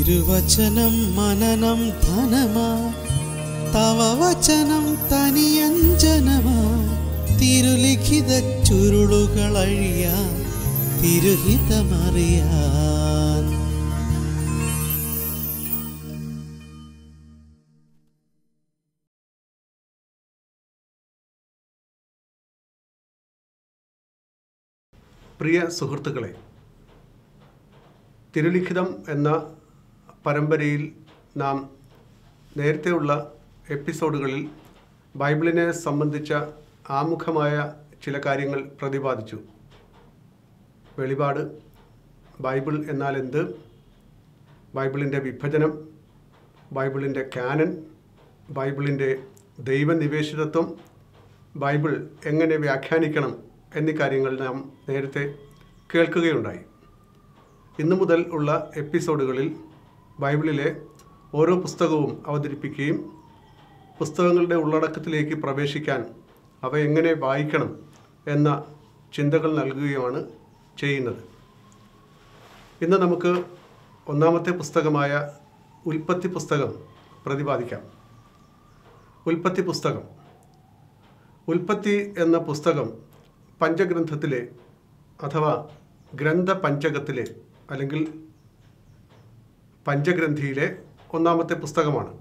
തിരുവചനം മനനം ധനമാ തവ വചനം തനിയഞ്ജനമാ. തിരുലിഖിത ചുരുളുകളഴിയാ തിരുഹിതമറിയാൻ. പ്രിയ സുഹൃത്തുക്കളെ തിരുലിഖിതം എന്ന പരമ്പരയിൽ നാം നേരത്തെയുള്ള എപ്പിസോഡുകളിൽ ബൈബിളിനെ സംബന്ധിച്ച ആമുഖമായ ചില കാര്യങ്ങൾ പ്രതിപാദിച്ചു. വെളിപാട് ബൈബിൾ എന്നാൽ എന്ത്? ബൈബിളിന്റെ വിഭജനം ബൈബിളിന്റെ കാനൻ ബൈബിളിന്റെ ദൈവനിവേശിതത്വം ബൈബിൾ എങ്ങനെ വ്യാഖ്യാനിക്കണം എന്നീ കാര്യങ്ങൾ നാം നേരത്തെ കേൾക്കുകയുണ്ടായി. ഇന്നു മുതൽ ഉള്ള എപ്പിസോഡുകളിൽ ബൈബിളിലെ ഓരോ പുസ്തകവും അവതരിപ്പിക്കുകയും പുസ്തകങ്ങളുടെ ഉള്ളടക്കത്തിലേക്ക് പ്രവേശിക്കാൻ അവ എങ്ങനെ വായിക്കണം എന്ന ചിന്തകൾ നൽകുകയുമാണ് ചെയ്യുന്നത്. ഇന്ന് നമുക്ക് ഒന്നാമത്തെ പുസ്തകമായ ഉൽപ്പത്തി പുസ്തകം പ്രതിപാദിക്കാം. ഉൽപ്പത്തി പുസ്തകം. ഉൽപ്പത്തി എന്ന പുസ്തകം പഞ്ചഗ്രന്ഥത്തിലെ അഥവാ ഗ്രന്ഥ പഞ്ചകത്തിലെ അല്ലെങ്കിൽ പഞ്ചഗ്രന്ഥിയിലെ ഒന്നാമത്തെ പുസ്തകമാണ്.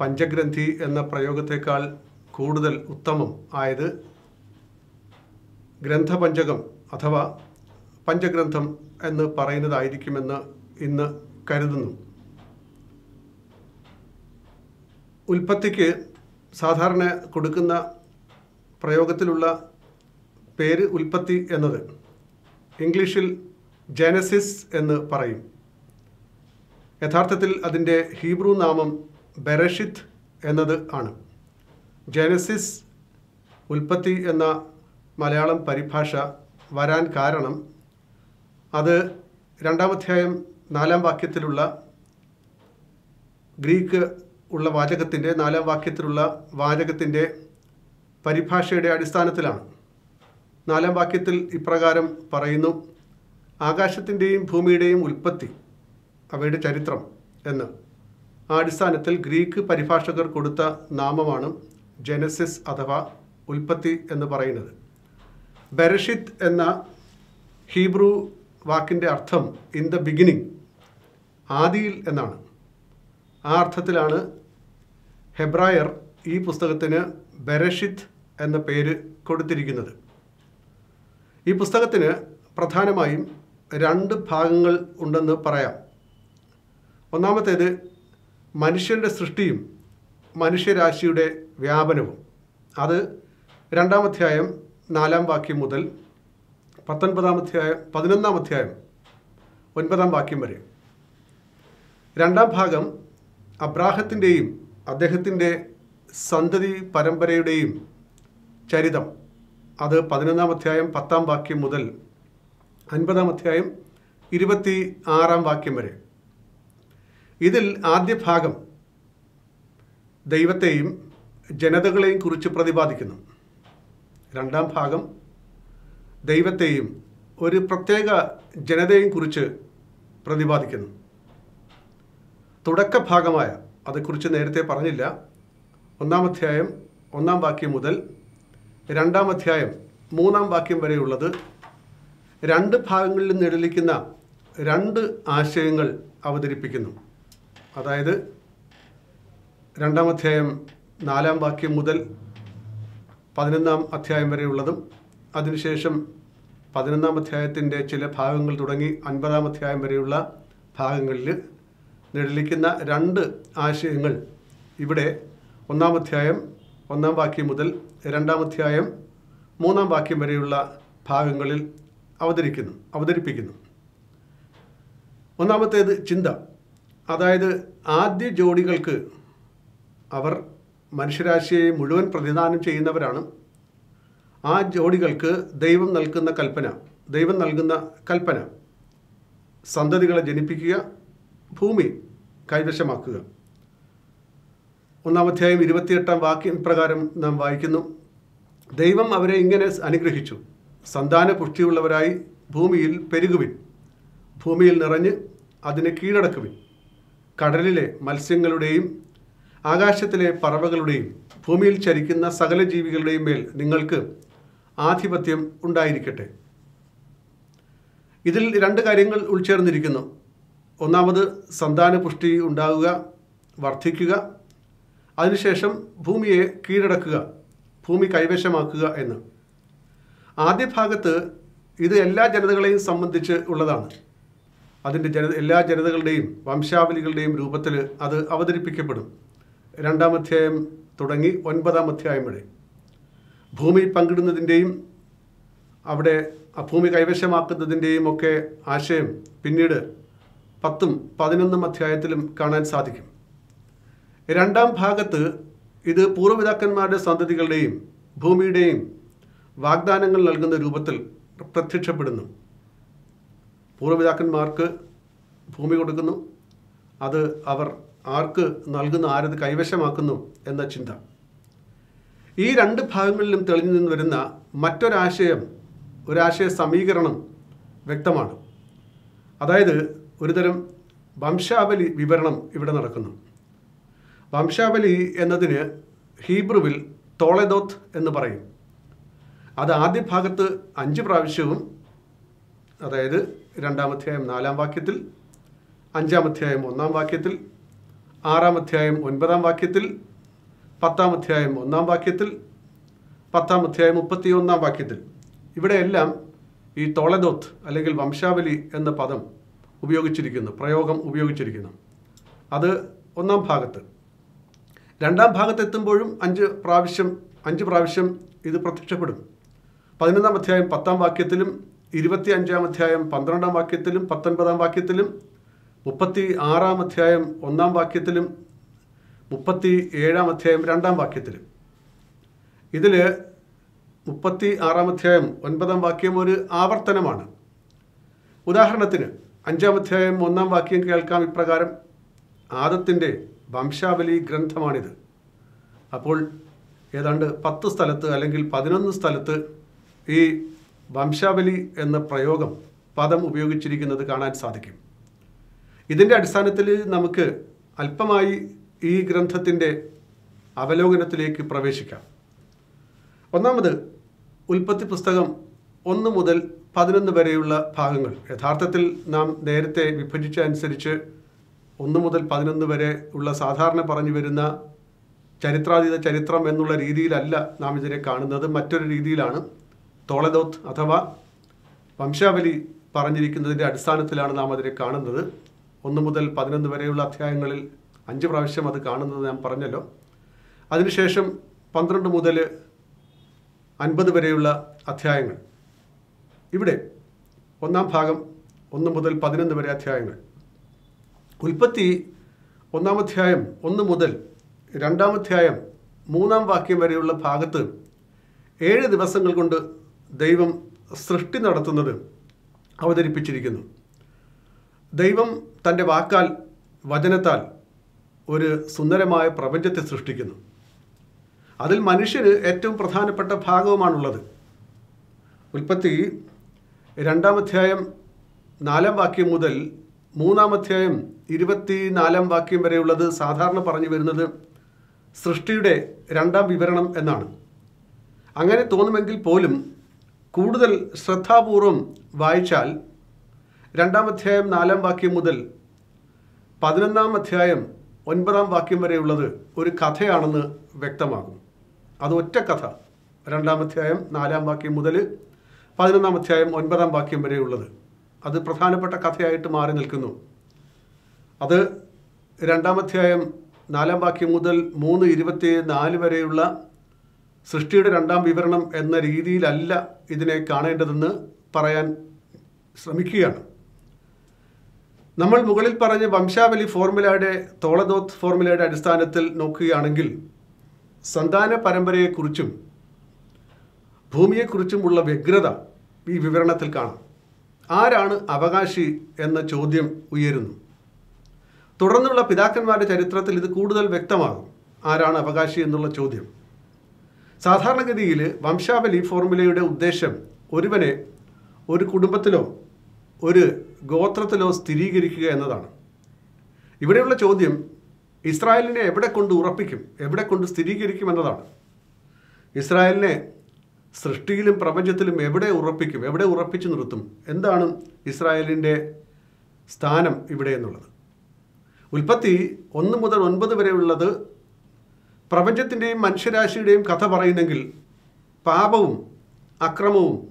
പഞ്ചഗ്രന്ഥി എന്ന പ്രയോഗത്തെക്കാൾ കൂടുതൽ ഉത്തമം ആയത് ഗ്രന്ഥപഞ്ചകം അഥവാ പഞ്ചഗ്രന്ഥം എന്ന് പറയുന്നതായിരിക്കുമെന്ന് ഇന്ന് കരുതുന്നു. ഉൽപ്പത്തിക്ക് സാധാരണ കൊടുക്കുന്ന പ്രയോഗത്തിലുള്ള പേര് ഉൽപ്പത്തി എന്നത് ഇംഗ്ലീഷിൽ ജനസിസ് എന്ന് പറയും. യഥാർത്ഥത്തിൽ അതിന്റെ ഹീബ്രു നാമം ബെറഷിത്ത് എന്നത് ആണ്. ജനസിസ് ഉൽപ്പത്തി എന്ന മലയാളം പരിഭാഷ വരാൻ കാരണം അത് രണ്ടാമധ്യായം നാലാം വാക്യത്തിലുള്ള ഗ്രീക്ക് ഉള്ള വാചകത്തിന്റെ നാലാം വാക്യത്തിലുള്ള വാചകത്തിന്റെ പരിഭാഷയുടെ അടിസ്ഥാനത്തിലാണ്. നാലാം വാക്യത്തിൽ ഇപ്രകാരം പറയുന്നു ആകാശത്തിന്റെയും ഭൂമിയുടെയും ഉൽപ്പത്തി അവയുടെ ചരിത്രം എന്ന്. ആ അടിസ്ഥാനത്തിൽ ഗ്രീക്ക് പരിഭാഷകർ കൊടുത്ത നാമമാണ് ജനസിസ് അഥവാ ഉൽപ്പത്തി എന്ന് പറയുന്നത്. ബെരഷിത്ത് എന്ന ഹീബ്രു വാക്കിന്റെ അർത്ഥം ഇൻ ദ ബിഗിനിങ് ആദിയിൽ എന്നാണ്. ആ അർത്ഥത്തിലാണ് ഹെബ്രായർ ഈ പുസ്തകത്തിന് ബെരഷിത്ത് എന്ന പേര് കൊടുത്തിരിക്കുന്നത്. ഈ പുസ്തകത്തിന് പ്രധാനമായും രണ്ട് ഭാഗങ്ങൾ ഉണ്ടെന്ന് പറയാം. ഒന്നാമത്തേത് മനുഷ്യന്റെ സൃഷ്ടിയും മനുഷ്യരാശിയുടെ വ്യാപനവും. അത് രണ്ടാം അധ്യായം നാലാം വാക്യം മുതൽ പത്തൊൻപതാം അധ്യായം പതിനൊന്നാം അധ്യായം ഒൻപതാം വാക്യം വരെ. രണ്ടാം ഭാഗം അബ്രാഹത്തിന്റെയും അദ്ദേഹത്തിന്റെ സന്തതി പരമ്പരയുടെയും ചരിതം. അത് പതിനൊന്നാം അധ്യായം പത്താം വാക്യം മുതൽ അൻപതാം അധ്യായം ഇരുപത്തി ആറാം വാക്യം വരെ. ഇതിൽ ആദ്യ ഭാഗം ദൈവത്തെയും ജനതകളെയും കുറിച്ച് പ്രതിപാദിക്കുന്നു. രണ്ടാം ഭാഗം ദൈവത്തെയും ഒരു പ്രത്യേക ജനതയെയും കുറിച്ച് പ്രതിപാദിക്കുന്നു. തുടക്ക ഭാഗമായ അതേക്കുറിച്ച് നേരത്തെ പറഞ്ഞില്ല. ഒന്നാം അധ്യായം ഒന്നാം വാക്യം മുതൽ രണ്ടാം അധ്യായം മൂന്നാം വാക്യം വരെയുള്ളത് രണ്ട് ഭാഗങ്ങളിൽ നിഴലിക്കുന്ന രണ്ട് ആശയങ്ങൾ അവതരിപ്പിക്കുന്നു. അതായത് രണ്ടാം അധ്യായം നാലാം വാക്യം മുതൽ പതിനൊന്നാം അധ്യായം വരെയുള്ളതും അതിനുശേഷം പതിനൊന്നാം അധ്യായത്തിന്റെ ചില ഭാഗങ്ങൾ തുടങ്ങി അൻപതാം അധ്യായം വരെയുള്ള ഭാഗങ്ങളിൽ നിഴലിക്കുന്ന രണ്ട് ആശയങ്ങൾ ഇവിടെ ഒന്നാം അധ്യായം ഒന്നാം വാക്യം മുതൽ രണ്ടാം അധ്യായം മൂന്നാം വാക്യം വരെയുള്ള ഭാഗങ്ങളിൽ അവതരിക്കുന്നു അവതരിപ്പിക്കുന്നു. ഒന്നാമത്തേത് ചിന്ത. അതായത് ആദ്യ ജോഡികൾക്ക് അവർ മനുഷ്യരാശിയെ മുഴുവൻ പ്രതിദാനം ചെയ്യുന്നവരാണ്. ആ ജോഡികൾക്ക് ദൈവം നൽകുന്ന കൽപ്പന ദൈവം നൽകുന്ന കൽപ്പന. സന്തതികളെ ജനിപ്പിക്കുക ഭൂമി കൈവശമാക്കുക. ഒന്നാം അധ്യായം ഇരുപത്തിയെട്ടാം വാക്യം പ്രകാരം നാം വായിക്കുന്നു. ദൈവം അവരെ ഇങ്ങനെ അനുഗ്രഹിച്ചു. സന്താന പുഷ്ടിയുള്ളവരായി ഭൂമിയിൽ പെരുകുവിൻ. ഭൂമിയിൽ നിറഞ്ഞ് അതിനെ കീഴടക്കുവിൻ. കടലിലെ മത്സ്യങ്ങളുടെയും ആകാശത്തിലെ പറവകളുടെയും ഭൂമിയിൽ ചരിക്കുന്ന സകല ജീവികളുടെയും മേൽ നിങ്ങൾക്ക് ആധിപത്യം ഉണ്ടായിരിക്കട്ടെ. ഇതിൽ രണ്ട് കാര്യങ്ങൾ ഉൾച്ചേർന്നിരിക്കുന്നു. ഒന്നാമത് സന്താനപുഷ്ടി ഉണ്ടാകുക വർദ്ധിക്കുക. അതിനുശേഷം ഭൂമിയെ കീഴടക്കുക ഭൂമി കൈവശമാക്കുക എന്ന്. ആദ്യ ഭാഗത്ത് ഇത് എല്ലാ ജനതകളെയും സംബന്ധിച്ച് ഉള്ളതാണ്. അതിന്റെ ജന എല്ലാ ജനതകളുടെയും വംശാവലികളുടെയും രൂപത്തിൽ അത് അവതരിപ്പിക്കപ്പെടും. രണ്ടാം അധ്യായം തുടങ്ങി ഒൻപതാം അധ്യായം വരെ. ഭൂമി പങ്കിടുന്നതിന്റെയും അവിടെ ആ ഭൂമി കൈവശമാക്കുന്നതിന്റെയും ഒക്കെ ആശയം പിന്നീട് പത്തും പതിനൊന്നും അധ്യായത്തിലും കാണാൻ സാധിക്കും. രണ്ടാം ഭാഗത്ത് ഇത് പൂർവപിതാക്കന്മാരുടെ സന്തതികളുടെയും ഭൂമിയുടെയും വാഗ്ദാനങ്ങൾ നൽകുന്ന രൂപത്തിൽ പ്രത്യക്ഷപ്പെടുന്നു. പൂർവപിതാക്കന്മാർക്ക് ഭൂമി കൊടുക്കുന്നു. അത് അവർ ആർക്ക് നൽകുന്ന ആരത് കൈവശമാക്കുന്നു എന്ന ചിന്ത. ഈ രണ്ട് ഭാഗങ്ങളിലും തെളിഞ്ഞു നിന്ന് വരുന്ന മറ്റൊരാശയം ഒരാശയ സമീകരണം വ്യക്തമാണ്. അതായത് ഒരുതരം വംശാവലി വിവരണം ഇവിടെ നടക്കുന്നു. വംശാവലി എന്നതിന് ഹീബ്രുവിൽ തോളെദോത്ത് എന്ന് പറയും. അത് ആദ്യ ഭാഗത്ത് അഞ്ച് പ്രാവശ്യവും അതായത് രണ്ടാം അധ്യായം നാലാം വാക്യത്തിൽ അഞ്ചാം അധ്യായം ഒന്നാം വാക്യത്തിൽ ആറാം അധ്യായം ഒൻപതാം വാക്യത്തിൽ പത്താം അധ്യായം ഒന്നാം വാക്യത്തിൽ പത്താം അധ്യായം മുപ്പത്തി ഒന്നാം വാക്യത്തിൽ. ഇവിടെയെല്ലാം ഈ തോളദോത്ത് അല്ലെങ്കിൽ വംശാവലി എന്ന പദം ഉപയോഗിച്ചിരിക്കുന്നു പ്രയോഗം ഉപയോഗിച്ചിരിക്കുന്നു. അത് ഒന്നാം ഭാഗത്ത്. രണ്ടാം ഭാഗത്തെത്തുമ്പോഴും അഞ്ച് പ്രാവശ്യം അഞ്ച് പ്രാവശ്യം ഇത് പ്രത്യക്ഷപ്പെടും. പതിനൊന്നാം അധ്യായം പത്താം വാക്യത്തിലും ഇരുപത്തി അഞ്ചാം അധ്യായം പന്ത്രണ്ടാം വാക്യത്തിലും പത്തൊൻപതാം വാക്യത്തിലും മുപ്പത്തി ആറാം അധ്യായം ഒന്നാം വാക്യത്തിലും മുപ്പത്തി ഏഴാം അധ്യായം രണ്ടാം വാക്യത്തിലും. ഇതിൽ മുപ്പത്തി ആറാം അധ്യായം ഒൻപതാം വാക്യം ഒരു ആവർത്തനമാണ്. ഉദാഹരണത്തിന് അഞ്ചാം അധ്യായം ഒന്നാം വാക്യം കേൾക്കാം ഇപ്രകാരം. ആദത്തിന്റെ വംശാവലി ഗ്രന്ഥമാണിത്. അപ്പോൾ ഏതാണ്ട് പത്ത് സ്ഥലത്ത് അല്ലെങ്കിൽ പതിനൊന്ന് സ്ഥലത്ത് ഈ വംശാവലി എന്ന പ്രയോഗം പദം ഉപയോഗിച്ചിരിക്കുന്നത് കാണാൻ സാധിക്കും. ഇതിന്റെ അടിസ്ഥാനത്തിൽ നമുക്ക് അല്പമായി ഈ ഗ്രന്ഥത്തിന്റെ അവലോകനത്തിലേക്ക് പ്രവേശിക്കാം. ഒന്നാമത് ഉൽപ്പത്തി പുസ്തകം ഒന്ന് മുതൽ പതിനൊന്ന് വരെയുള്ള ഭാഗങ്ങൾ. യഥാർത്ഥത്തിൽ നാം നേരത്തെ വിഭജിച്ച അനുസരിച്ച് ഒന്ന് മുതൽ പതിനൊന്ന് വരെ ഉള്ള സാധാരണ പറഞ്ഞു വരുന്ന ചരിത്രാതീത ചരിത്രം എന്നുള്ള രീതിയിലല്ല നാം ഇതിനെ കാണുന്നത്. മറ്റൊരു രീതിയിലാണ് തോളദോത്ത് അഥവാ വംശാവലി പറഞ്ഞിരിക്കുന്നതിന്റെ അടിസ്ഥാനത്തിലാണ് നാം അതിനെ കാണുന്നത്. ഒന്ന് മുതൽ പതിനൊന്ന് വരെയുള്ള അധ്യായങ്ങളിൽ അഞ്ച് പ്രാവശ്യം അത് കാണുന്നത് ഞാൻ പറഞ്ഞല്ലോ. അതിനുശേഷം പന്ത്രണ്ട് മുതൽ അൻപത് വരെയുള്ള അധ്യായങ്ങൾ. ഇവിടെ ഒന്നാം ഭാഗം ഒന്ന് മുതൽ പതിനൊന്ന് വരെ അധ്യായങ്ങൾ. ഉൽപ്പത്തി ഒന്നാം അധ്യായം ഒന്ന് മുതൽ രണ്ടാം അധ്യായം മൂന്നാം വാക്യം വരെയുള്ള ഭാഗത്ത് ഏഴ് ദിവസങ്ങൾ കൊണ്ട് ദൈവം സൃഷ്ടി നടത്തുന്നത് അവതരിപ്പിച്ചിരിക്കുന്നു. ദൈവം തന്റെ വാക്കാൽ വചനത്താൽ ഒരു സുന്ദരമായ പ്രപഞ്ചത്തെ സൃഷ്ടിക്കുന്നു. അതിൽ മനുഷ്യന് ഏറ്റവും പ്രധാനപ്പെട്ട ഭാഗവുമാണുള്ളത്. ഉൽപ്പത്തി രണ്ടാം അധ്യായം നാലാം വാക്യം മുതൽ മൂന്നാം അധ്യായം ഇരുപത്തി നാലാം വാക്യം വരെയുള്ളത് സാധാരണ പറഞ്ഞു വരുന്നത് സൃഷ്ടിയുടെ രണ്ടാം വിവരണം എന്നാണ്. അങ്ങനെ തോന്നുമെങ്കിൽ പോലും കൂടുതൽ ശ്രദ്ധാപൂർവം വായിച്ചാൽ രണ്ടാം അധ്യായം നാലാം വാക്യം മുതൽ പതിനൊന്നാം അധ്യായം ഒൻപതാം വാക്യം വരെയുള്ളത് ഒരു കഥയാണെന്ന് വ്യക്തമാകും. അത് ഒറ്റ കഥ. രണ്ടാം അധ്യായം നാലാം വാക്യം മുതൽ പതിനൊന്നാം അധ്യായം ഒൻപതാം വാക്യം വരെയുള്ളത്. അത് പ്രധാനപ്പെട്ട കഥയായിട്ട് മാറി നിൽക്കുന്നു. അത് രണ്ടാം അധ്യായം നാലാം വാക്യം മുതൽ മൂന്ന് ഇരുപത്തി നാല് വരെയുള്ള സൃഷ്ടിയുടെ രണ്ടാം വിവരണം എന്ന രീതിയിലല്ല ഇതിനെ കാണേണ്ടതെന്ന് പറയാൻ ശ്രമിക്കുകയാണ്. നമ്മൾ മുകളിൽ പറഞ്ഞ വംശാവലി ഫോർമുലയുടെ തോളദോത്ത് ഫോർമുലയുടെ അടിസ്ഥാനത്തിൽ നോക്കുകയാണെങ്കിൽ സന്താന പരമ്പരയെക്കുറിച്ചും ഭൂമിയെക്കുറിച്ചുമുള്ള വ്യഗ്രത ഈ വിവരണത്തിൽ കാണാം. ആരാണ് അവകാശി എന്ന ചോദ്യം ഉയരുന്നു. തുടർന്നുള്ള പിതാക്കന്മാരുടെ ചരിത്രത്തിൽ ഇത് കൂടുതൽ വ്യക്തമാകും. ആരാണ് അവകാശി എന്നുള്ള ചോദ്യം. സാധാരണഗതിയിൽ വംശാവലി ഫോർമുലയുടെ ഉദ്ദേശം ഒരുവനെ ഒരു കുടുംബത്തിലോ ഒരു ഗോത്രത്തിലോ സ്ഥിരീകരിക്കുക എന്നതാണ്. ഇവിടെയുള്ള ചോദ്യം ഇസ്രായേലിനെ എവിടെ കൊണ്ട് ഉറപ്പിക്കും എവിടെ കൊണ്ട് സ്ഥിരീകരിക്കും എന്നതാണ്. ഇസ്രായേലിനെ സൃഷ്ടിയിലും പ്രപഞ്ചത്തിലും എവിടെ ഉറപ്പിക്കും എവിടെ ഉറപ്പിച്ചു നിർത്തും എന്താണ് ഇസ്രായേലിന്റെ സ്ഥാനം ഇവിടെ എന്നുള്ളത്. ഉൽപ്പത്തി ഒന്ന് മുതൽ ഒൻപത് വരെയുള്ളത് പ്രപഞ്ചത്തിന്റെയും മനുഷ്യരാശിയുടെയും കഥ പറയുന്നെങ്കിൽ പാപവും അക്രമവും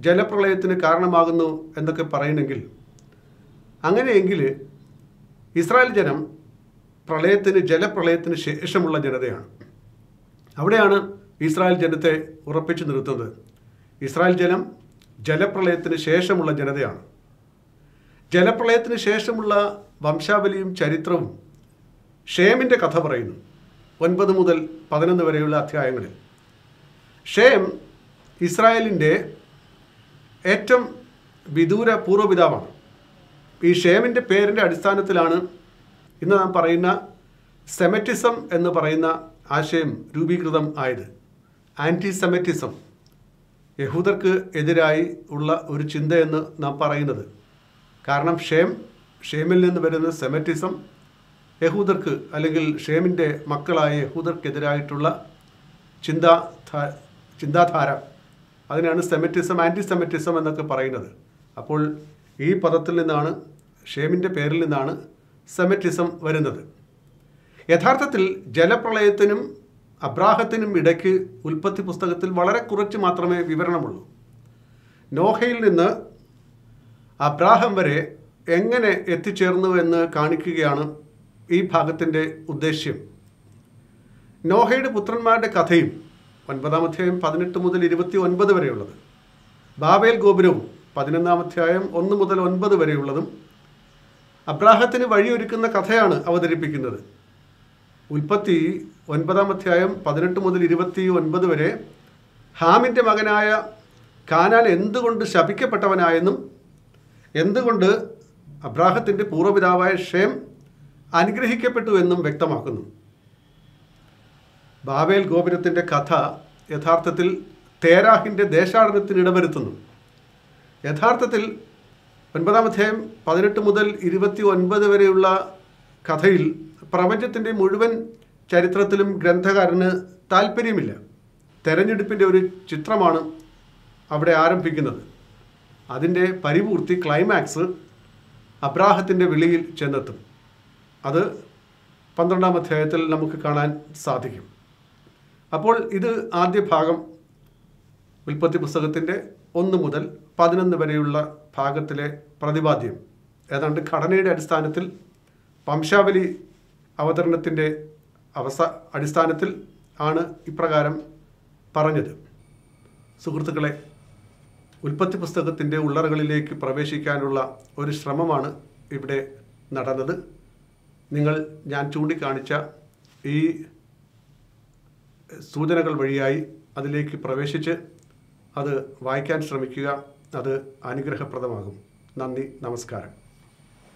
ജലപ്രളയത്തിന് കാരണമാകുന്നു എന്നൊക്കെ പറയുന്നെങ്കിൽ അങ്ങനെയെങ്കിൽ ഇസ്രായേൽ ജനം പ്രളയത്തിന് ജലപ്രളയത്തിന് ശേഷമുള്ള ജനതയാണ്. അവിടെയാണ് ഇസ്രായേൽ ജനത്തെ ഉറപ്പിച്ചു നിർത്തുന്നത്. ഇസ്രായേൽ ജനം ജലപ്രളയത്തിന് ശേഷമുള്ള ജനതയാണ്. ജലപ്രളയത്തിന് ശേഷമുള്ള വംശാവലിയും ചരിത്രവും ഷേമിന്റെ കഥ പറയുന്നു. ഒൻപത് മുതൽ പതിനൊന്ന് വരെയുള്ള അധ്യായങ്ങളിൽ. ഷേം ഇസ്രായേലിന്റെ ഏറ്റവും വിദൂര പൂർവപിതാവാണ്. ഈ ഷേമിന്റെ പേരിന്റെ അടിസ്ഥാനത്തിലാണ് ഇന്ന് നാം പറയുന്ന സെമറ്റിസം എന്ന് പറയുന്ന ആശയം രൂപീകൃതം ആയത്. ആന്റി സെമറ്റിസം യഹൂദർക്ക് എതിരായി ഉള്ള ഒരു ചിന്തയെന്ന് നാം പറയുന്നത്. കാരണം ഷേം ഷേമിൽ നിന്ന് വരുന്ന സെമറ്റിസം യഹൂദർക്ക് അല്ലെങ്കിൽ ഷേമിന്റെ മക്കളായ യഹൂദർക്കെതിരായിട്ടുള്ള ചിന്താ ചിന്താധാര. അതിനാണ് സെമറ്റിസം ആന്റി സെമറ്റിസം എന്നൊക്കെ പറയുന്നത്. അപ്പോൾ ഈ പദത്തിൽ നിന്നാണ് ഷേമിന്റെ പേരിൽ നിന്നാണ് സെമറ്റിസം വരുന്നത്. യഥാർത്ഥത്തിൽ ജലപ്രളയത്തിനും അബ്രാഹത്തിനും ഇടയ്ക്ക് ഉൽപ്പത്തി പുസ്തകത്തിൽ വളരെ കുറച്ച് മാത്രമേ വിവരണമുള്ളൂ. നോഹയിൽ നിന്ന് അബ്രാഹം വരെ എങ്ങനെ എത്തിച്ചേർന്നു എന്ന് കാണിക്കുകയാണ് ഈ ഭാഗത്തിന്റെ ഉദ്ദേശ്യം. നോഹയുടെ പുത്രന്മാരുടെ കഥയും ഒൻപതാം അധ്യായം പതിനെട്ട് മുതൽ ഇരുപത്തി ഒൻപത് വരെയുള്ളത്. ബാബേൽ ഗോപുരവും പതിനൊന്നാം അധ്യായം ഒന്ന് മുതൽ ഒൻപത് വരെയുള്ളതും അബ്രാഹത്തിന് വഴിയൊരുക്കുന്ന കഥയാണ് അവതരിപ്പിക്കുന്നത്. ഉൽപ്പത്തി ഒൻപതാം അധ്യായം പതിനെട്ട് മുതൽ ഇരുപത്തി ഒൻപത് വരെ ഹാമിന്റെ മകനായ കാനാൻ എന്തുകൊണ്ട് ശപിക്കപ്പെട്ടവനായെന്നും എന്തുകൊണ്ട് അബ്രാഹത്തിന്റെ പൂർവപിതാവായ ഷേം അനുഗ്രഹിക്കപ്പെട്ടു എന്നും വ്യക്തമാക്കുന്നു. ബാബേൽ ഗോപുരത്തിന്റെ കഥ യഥാർത്ഥത്തിൽ തേരാഹിന്റെ ദേശാടനത്തിന് ഇടവരുത്തുന്നു. യഥാർത്ഥത്തിൽ ഒൻപതാം അധ്യായം പതിനെട്ട് മുതൽ ഇരുപത്തി ഒൻപത് വരെയുള്ള കഥയിൽ പ്രപഞ്ചത്തിന്റെ മുഴുവൻ ചരിത്രത്തിലും ഗ്രന്ഥകാരന് താല്പര്യമില്ല തെരഞ്ഞെടുപ്പിന്റെ ഒരു ചിത്രമാണ് അവിടെ ആരംഭിക്കുന്നത്. അതിന്റെ പരിപൂർത്തി ക്ലൈമാക്സ് അബ്രാഹത്തിന്റെ വിളിയിൽ ചെന്നെത്തും. അത് പന്ത്രണ്ടാം അധ്യായത്തിൽ നമുക്ക് കാണാൻ സാധിക്കും. അപ്പോൾ ഇത് ആദ്യ ഭാഗം ഉൽപ്പത്തി പുസ്തകത്തിന്റെ ഒന്ന് മുതൽ പതിനൊന്ന് വരെയുള്ള ഭാഗത്തിലെ പ്രതിപാദ്യം. ഏതാണ്ട് ഘടനയുടെ അടിസ്ഥാനത്തിൽ വംശാവലി അവതരണത്തിന്റെ അവസ അടിസ്ഥാനത്തിൽ ആണ് ഇപ്രകാരം പറഞ്ഞത്. സുഹൃത്തുക്കളെ ഉൽപ്പത്തി പുസ്തകത്തിന്റെ ഉള്ളറകളിലേക്ക് പ്രവേശിക്കാനുള്ള ഒരു ശ്രമമാണ് ഇവിടെ നടന്നത്. നിങ്ങൾ ഞാൻ ചൂണ്ടിക്കാണിച്ച ഈ സൂചനകൾ വഴിയായി അതിലേക്ക് പ്രവേശിച്ച് അത് വായിക്കാൻ ശ്രമിക്കുക. അത് അനുഗ്രഹപ്രദമാകും. നന്ദി നമസ്കാരം.